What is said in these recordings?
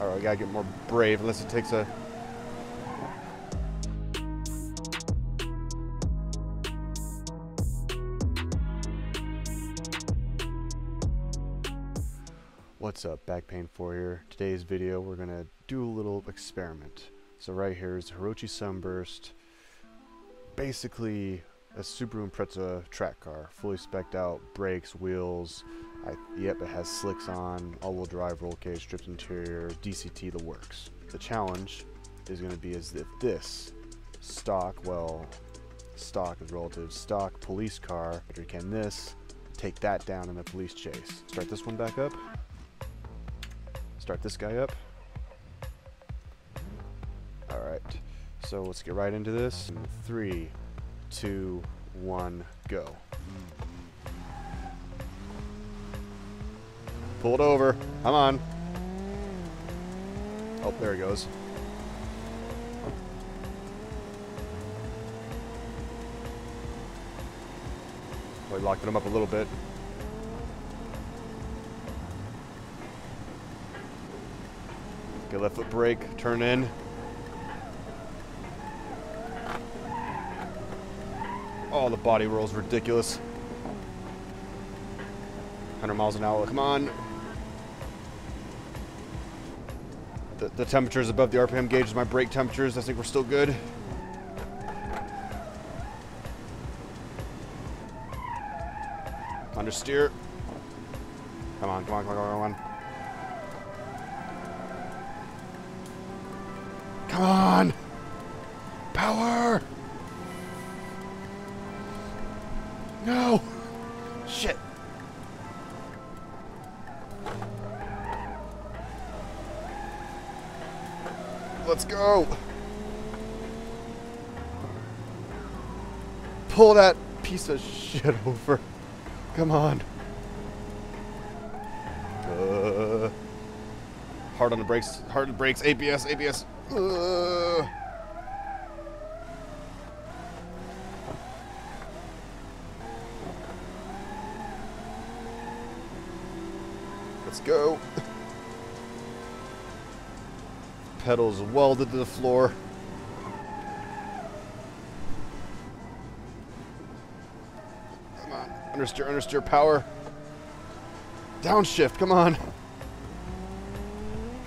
Alright, I gotta get more brave unless it takes a... What's up, Back Pain 4 here. Today's video, we're gonna do a little experiment. So right here is Hirochi Sunburst. Basically, a Subaru Impreza track car. Fully specced out, brakes, wheels. I, yep, it has slicks on, all-wheel drive, roll cage, stripped interior, DCT, the works. The challenge is going to be as if this stock, well, stock is relative, stock police car, can this take that down in a police chase. Start this one back up. Start this guy up. Alright, so let's get right into this. Three, two, one, go. Pull it over. Come on. Oh, there he goes. Oh, he locked him up a little bit. Get left foot brake, turn in. Oh, the body roll is ridiculous. 100 miles an hour, come on. The, the temperature is above the RPM gauge is my brake temperatures. I think we're still good. Understeer. Come on, come on, come on, come on. Come on! Power! No! Shit! Let's go! Pull that piece of shit over. Come on. Uh, hard on the brakes. Hard on the brakes. ABS. ABS. Uh. Let's go. Pedals welded to the floor. Come on. Understeer, understeer, power. Downshift, come on.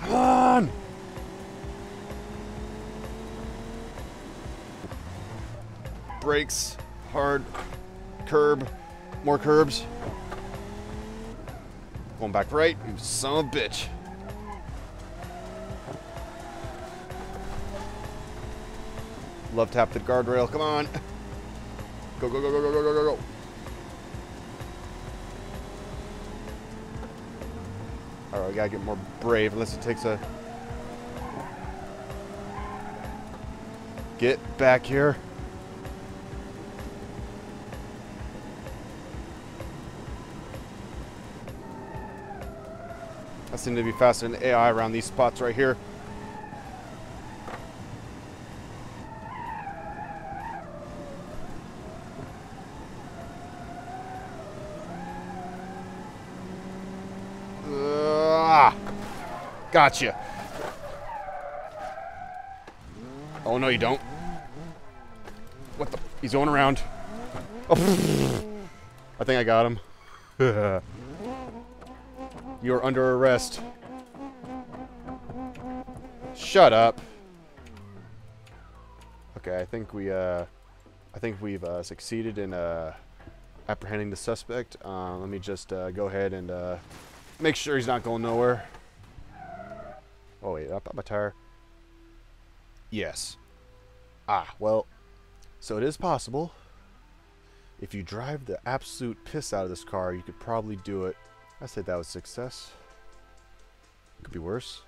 Come on! Brakes, hard, curb, more curbs. Going back right, you son of a bitch. Love to tap the guardrail, come on. Go, go, go, go, go, go, go, go, go. Alright, we gotta get more brave unless it takes a... Get back here. I seem to be faster than AI around these spots right here. Gotcha. Oh, no, you don't. What the? He's going around. Oh, I think I got him. You're under arrest. Shut up. Okay, I think we, uh, I think we've uh, succeeded in uh, apprehending the suspect. Uh, let me just uh, go ahead and uh, make sure he's not going nowhere. Oh wait, up, up my tire. Yes. Ah, well, so it is possible. If you drive the absolute piss out of this car, you could probably do it. I said that was success. Could be worse.